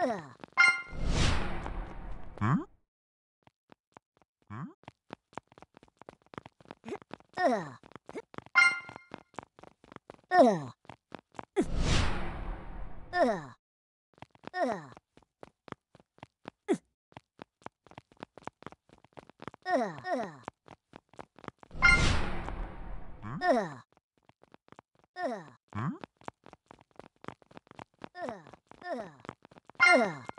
Huh? Ugh. Ugh.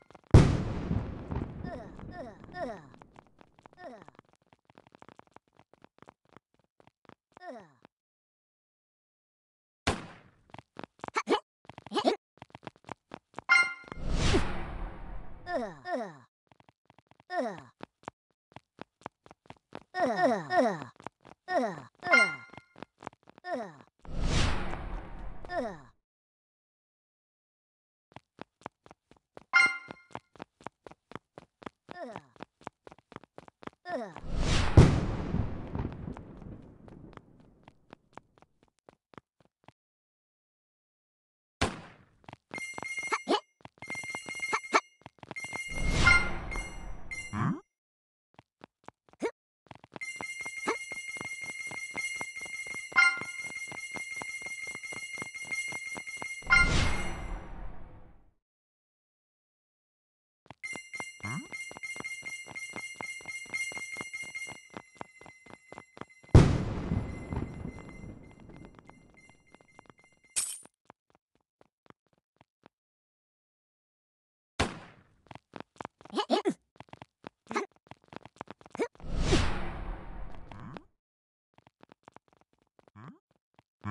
Ugh.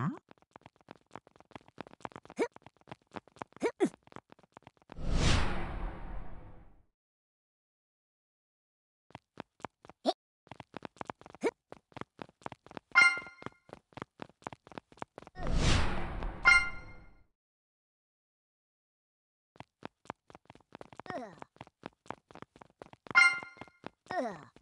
なうわ。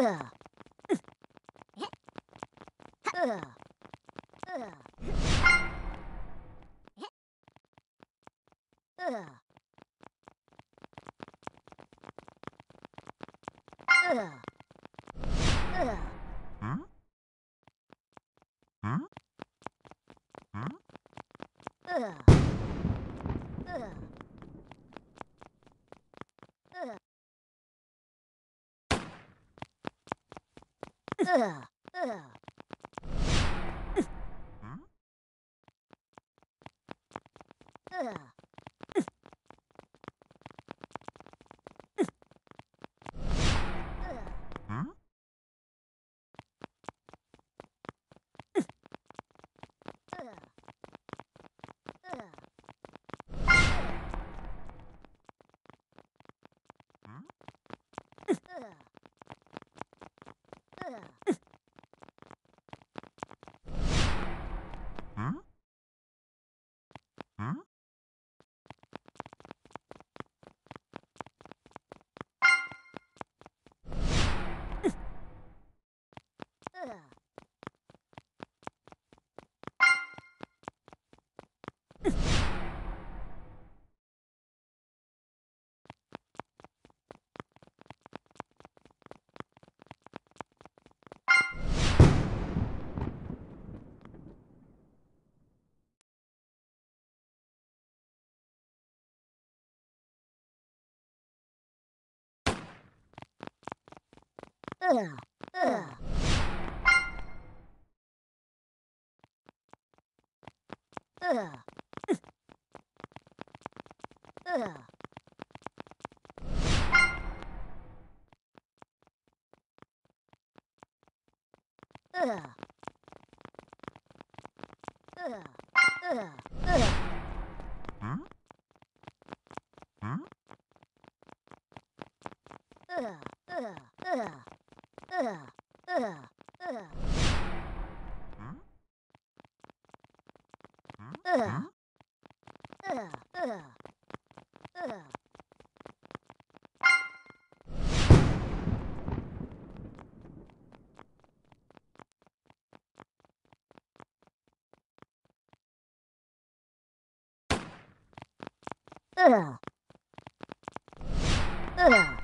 Ugh. Ugh. Ugh. Huh? Uh, uh, uh. Ugh. Ugh.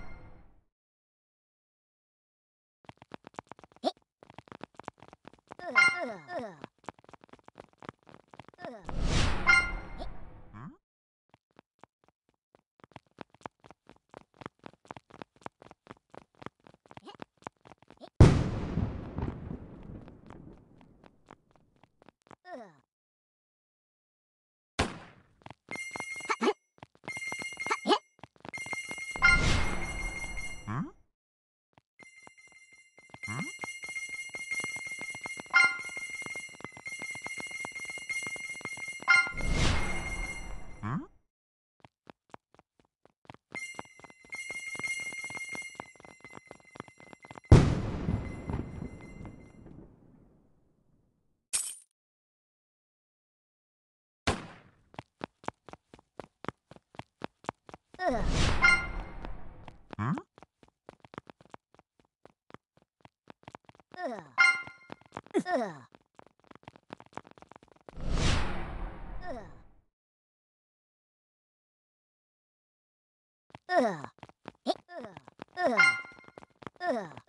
Ugh.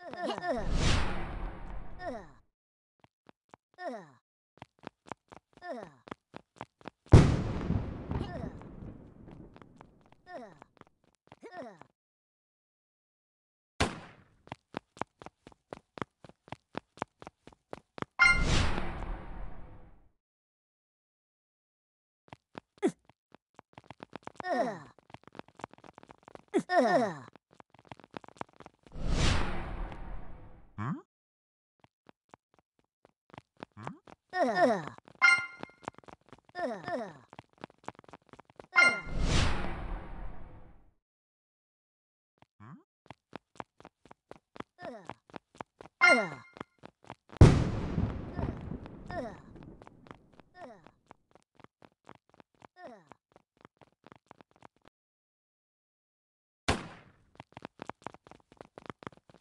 Ugh.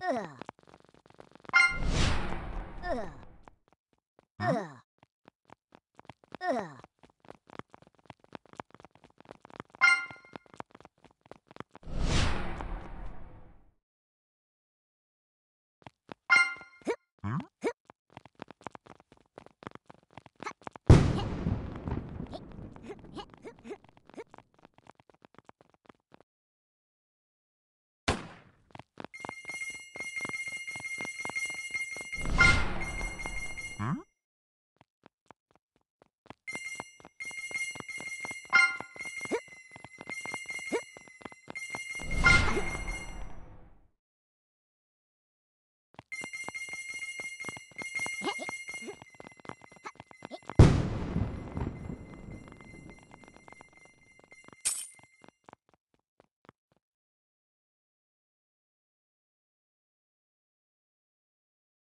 Ugh. Ugh. Ugh.